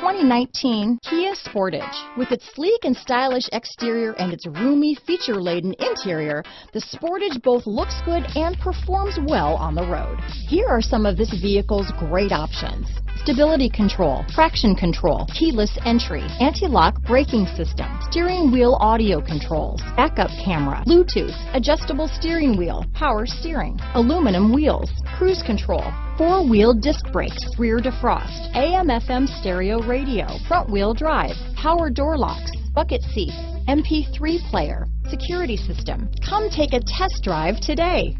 2019 Kia Sportage. With its sleek and stylish exterior and its roomy, feature-laden interior, the Sportage both looks good and performs well on the road. Here are some of this vehicle's great options stability control, traction control, keyless entry, anti-lock braking system, steering wheel audio controls, backup camera, Bluetooth, adjustable steering wheel, power steering, aluminum wheels, cruise control, four-wheel disc brakes, rear defrost, AM FM stereo radio, front wheel drive, power door locks, bucket seats, MP3 player, security system. Come take a test drive today.